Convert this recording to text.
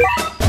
Yeah.